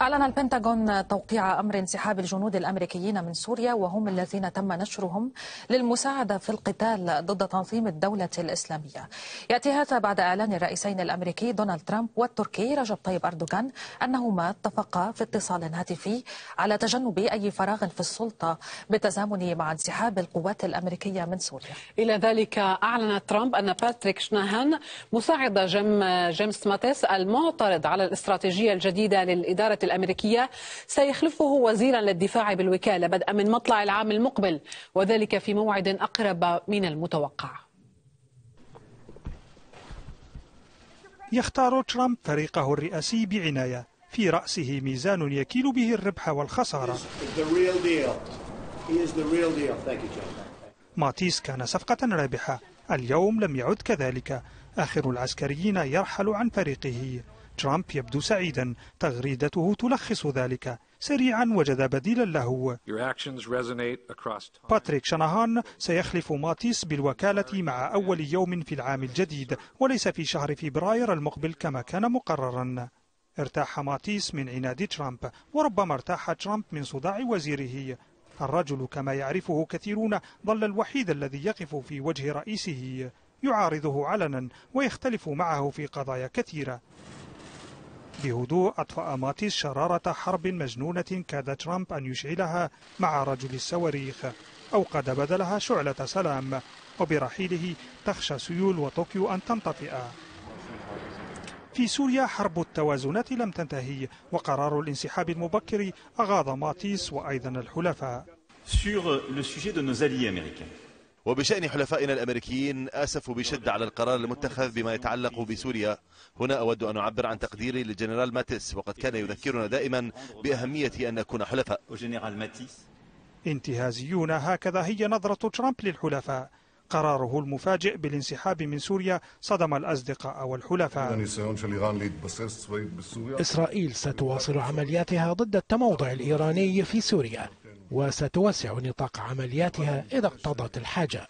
أعلن البنتاغون توقيع أمر انسحاب الجنود الأمريكيين من سوريا وهم الذين تم نشرهم للمساعدة في القتال ضد تنظيم الدولة الإسلامية. يأتي هذا بعد إعلان الرئيسين الأمريكي دونالد ترامب والتركي رجب طيب أردوغان أنهما اتفقا في اتصال هاتفي على تجنب أي فراغ في السلطة بالتزامن مع انسحاب القوات الأمريكية من سوريا. إلى ذلك أعلن ترامب أن باتريك شناهان مساعد جيم جيمس ماتيس المعترض على الاستراتيجية الجديدة للإدارة الأمريكية سيخلفه وزيرا للدفاع بالوكالة بدءا من مطلع العام المقبل وذلك في موعد أقرب من المتوقع. يختار ترامب فريقه الرئاسي بعناية. في رأسه ميزان يكيل به الربح والخسارة. ماتيس كان صفقة رابحة. اليوم لم يعد كذلك. آخر العسكريين يرحل عن فريقه. ترامب يبدو سعيدا. تغريدته تلخص ذلك. سريعا وجد بديلا له. باتريك شناهان سيخلف ماتيس بالوكالة مع أول يوم في العام الجديد وليس في شهر فبراير المقبل كما كان مقررا. ارتاح ماتيس من عناد ترامب وربما ارتاح ترامب من صداع وزيره. الرجل كما يعرفه كثيرون ظل الوحيد الذي يقف في وجه رئيسه. يعارضه علنا ويختلف معه في قضايا كثيرة. بهدوء أطفأ ماتيس شرارة حرب مجنونة كاد ترامب أن يشعلها مع رجل الصواريخ أوقد بدلها شعلة سلام وبرحيله تخشى سيول وطوكيو أن تنطفئ في سوريا حرب التوازنات لم تنتهي وقرار الانسحاب المبكر أغاظ ماتيس وأيضا الحلفاء Sur le sujet de nos alliés américains. وبشأن حلفائنا الأمريكيين آسفوا بشدة على القرار المتخذ بما يتعلق بسوريا. هنا أود أن أعبر عن تقديري للجنرال ماتيس وقد كان يذكرنا دائما بأهمية أن نكون حلفاء. انتهازيون هكذا هي نظرة ترامب للحلفاء. قراره المفاجئ بالانسحاب من سوريا صدم الأصدقاء والحلفاء. إسرائيل ستواصل عملياتها ضد التموضع الإيراني في سوريا. وستوسع نطاق عملياتها إذا اقتضت الحاجة.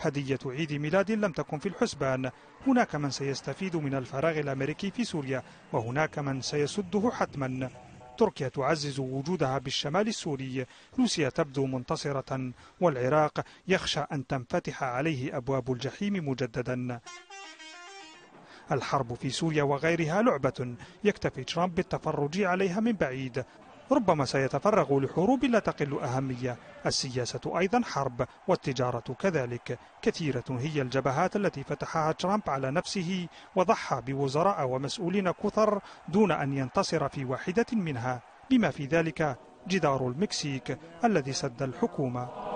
هدية عيد ميلاد لم تكن في الحسبان. هناك من سيستفيد من الفراغ الأمريكي في سوريا وهناك من سيسده حتما. تركيا تعزز وجودها بالشمال السوري. روسيا تبدو منتصرة والعراق يخشى أن تنفتح عليه أبواب الجحيم مجددا. الحرب في سوريا وغيرها لعبة. يكتفي ترامب بالتفرج عليها من بعيد. ربما سيتفرغ لحروب لا تقل أهمية. السياسة أيضا حرب والتجارة كذلك. كثيرة هي الجبهات التي فتحها ترامب على نفسه وضحى بوزراء ومسؤولين كثر دون أن ينتصر في واحدة منها. بما في ذلك جدار المكسيك الذي سد الحكومة.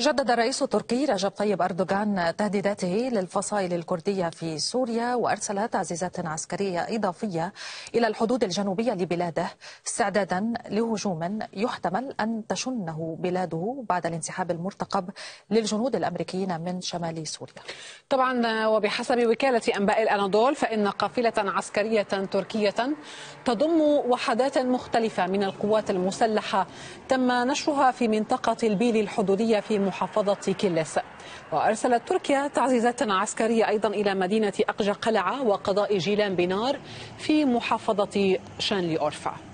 جدد الرئيس التركي رجب طيب أردوغان تهديداته للفصائل الكردية في سوريا وأرسل تعزيزات عسكرية إضافية إلى الحدود الجنوبية لبلاده استعدادا لهجوم يحتمل أن تشنه بلاده بعد الانسحاب المرتقب للجنود الأمريكيين من شمال سوريا. طبعا وبحسب وكالة أنباء الأناضول فإن قافلة عسكرية تركية تضم وحدات مختلفة من القوات المسلحة تم نشرها في منطقة البيل الحدودية في محافظة كيلس وأرسلت تركيا تعزيزات عسكرية أيضا إلى مدينة أقجا قلعة وقضاء جيلان بنار في محافظة شانلي أورفا.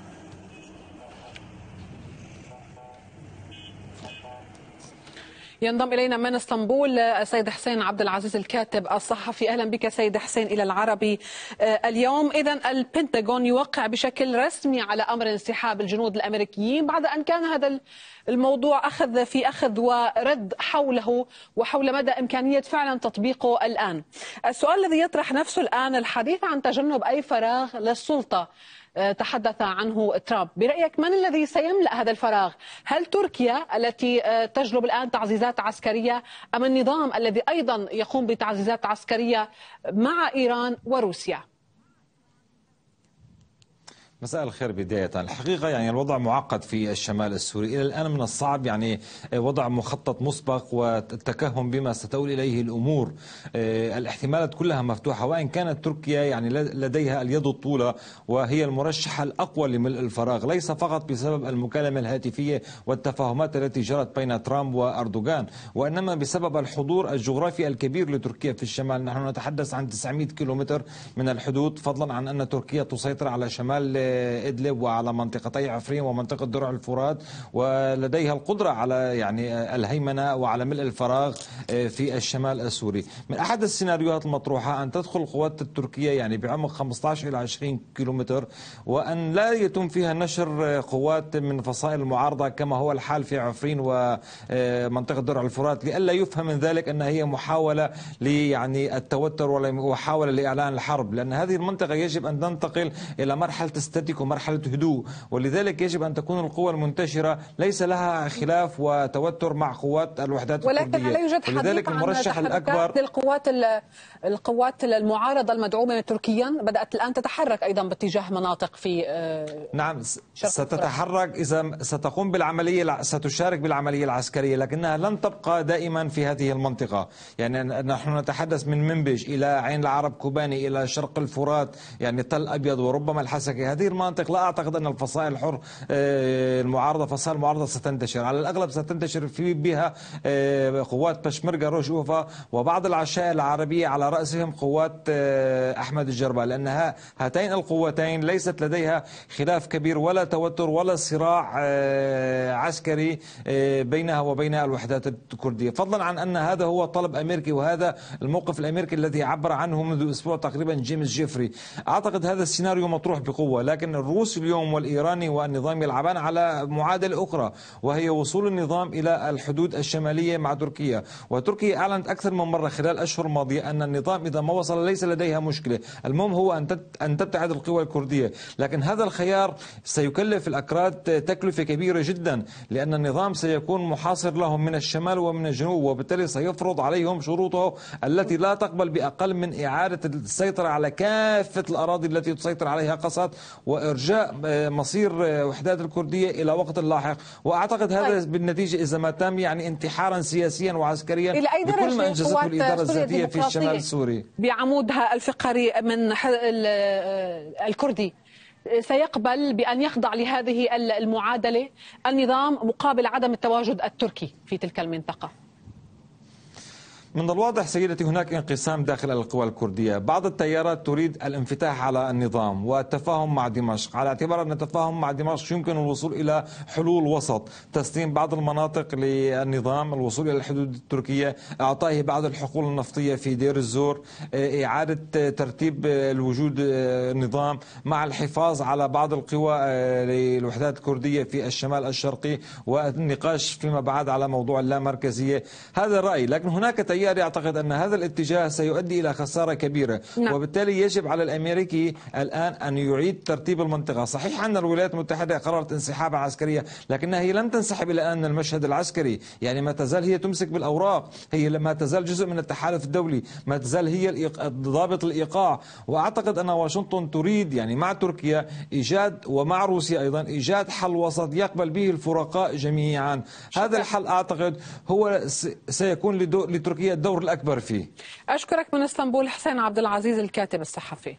ينضم إلينا من إسطنبول السيد حسين عبد العزيز الكاتب الصحفي. أهلا بك سيد حسين إلى العربي. اليوم اذا البنتاغون يوقع بشكل رسمي على أمر انسحاب الجنود الأمريكيين بعد أن كان هذا الموضوع أخذ في أخذ ورد حوله وحول مدى إمكانية فعلا تطبيقه الآن. السؤال الذي يطرح نفسه الآن الحديث عن تجنب أي فراغ للسلطة. تحدث عنه ترامب. برأيك من الذي سيملأ هذا الفراغ؟ هل تركيا التي تجلب الآن تعزيزات عسكرية أم النظام الذي أيضا يقوم بتعزيزات عسكرية مع إيران وروسيا؟ مساء الخير بداية. الحقيقة يعني الوضع معقد في الشمال السوري. إلى الآن من الصعب يعني وضع مخطط مسبق والتكهن بما ستؤول إليه الأمور. آه، الاحتمالات كلها مفتوحة وإن كانت تركيا يعني لديها اليد الطولة وهي المرشحة الأقوى لملء الفراغ. ليس فقط بسبب المكالمة الهاتفية والتفاهمات التي جرت بين ترامب وأردوغان وإنما بسبب الحضور الجغرافي الكبير لتركيا في الشمال. نحن نتحدث عن 900 كيلومتر من الحدود فضلا عن أن تركيا تسيطر على شمال إدلب وعلى منطقتي عفرين ومنطقة درع الفرات ولديها القدرة على يعني الهيمنة وعلى ملء الفراغ آه، في الشمال السوري. من أحد السيناريوهات المطروحة أن تدخل القوات التركية يعني بعمق 15 إلى 20 كيلومتر وأن لا يتم فيها نشر قوات من فصائل المعارضة كما هو الحال في عفرين ومنطقة درع الفرات لئلا يفهم من ذلك أنها هي محاولة يعني التوتر ومحاولة لإعلان الحرب لأن هذه المنطقة يجب أن تنتقل إلى مرحلة استاتيك ومرحلة هدوء. ولذلك يجب أن تكون القوى المنتشرة. ليس لها خلاف وتوتر مع قوات الوحدات ولكن الكردية لا يوجد ولذلك المرشح الأكبر للقوات القوات المعارضة المدعومة تركيا. بدأت الآن تتحرك أيضا باتجاه مناطق في آه، نعم ستتحرك. إذا ستقوم بالعملية ستشارك بالعملية العسكرية لكنها لن تبقى دائما في هذه المنطقة. يعني نحن نتحدث من منبج إلى عين العرب كوباني إلى شرق الفرات يعني تل أبيض وربما الحسكة هذه المناطق لا أعتقد أن الفصائل الحر آه، المعارضة فصائل المعارضة ستنتشر. على الأغلب ستنتشر في بها آه، قوات بشمركة روشوفا وبعض العشائر العربية على رأسهم قوات آه، أحمد الجربة لأن هاتين القوتين ليست لديها خلاف كبير ولا توتر ولا صراع عسكري بينها وبين الوحدات الكردية. فضلا عن أن هذا هو طلب أمريكي وهذا الموقف الأمريكي الذي عبر عنه منذ أسبوع تقريبا جيمس جيفري. أعتقد هذا السيناريو مطروح بقوة. لكن الروس اليوم والإيراني والنظام يلعبان على معادلة أخرى وهي وصول النظام إلى الحدود الشمالية مع تركيا. وتركيا أعلنت أكثر من مرة خلال الأشهر الماضية أن النظام إذا ما وصل ليس لديها مشكلة. المهم هو أن تبتعد القوى الكردية. لكن هذا الخيار سيكلف الأكراد تكلفة كبيرة جدا لأن النظام سيكون محاصر لهم من الشمال ومن الجنوب وبالتالي سيفرض عليهم شروطه التي لا تقبل بأقل من إعادة السيطرة على كافة الأراضي التي تسيطر عليها قسد وإرجاء آه، مصير آه، وحدات الكردية إلى وقت لاحق. وأعتقد هذا طيب. بالنتيجة إذا ما تم يعني انتحارا سياسيا وعسكريا إلى أي بكل ما أنجزته الإدارة الذاتية في الشمال السوري؟ بعمودها الفقري من الكردي. سيقبل بأن يخضع لهذه المعادلة النظام مقابل عدم التواجد التركي في تلك المنطقة. من الواضح سيدتي هناك انقسام داخل القوى الكردية. بعض التيارات تريد الانفتاح على النظام والتفاهم مع دمشق. على اعتبار أن التفاهم مع دمشق يمكن الوصول إلى حلول وسط. تسليم بعض المناطق للنظام الوصول إلى الحدود التركية إعطائه بعض الحقول النفطية في دير الزور إعادة ترتيب الوجود النظام مع الحفاظ على بعض القوى للوحدات الكردية في الشمال الشرقي والنقاش فيما بعد على موضوع اللامركزية. هذا الرأي. لكن هناك تيار التيار يعتقد أن هذا الاتجاه سيؤدي إلى خسارة كبيرة نعم. وبالتالي يجب على الأمريكي الآن أن يعيد ترتيب المنطقة. صحيح أن الولايات المتحدة قررت انسحابا عسكريا لكنها هي لم تنسحب إلى الآن من المشهد العسكري يعني ما تزال هي تمسك بالأوراق هي ما تزال جزء من التحالف الدولي ما تزال هي ضابط الإيقاع. وأعتقد أن واشنطن تريد يعني مع تركيا إيجاد ومع روسيا أيضا إيجاد حل وسط يقبل به الفرقاء جميعا. هذا الحل أعتقد هو سيكون لتركيا الدور الأكبر فيه. أشكرك من إسطنبول حسين عبد العزيز الكاتب الصحفي.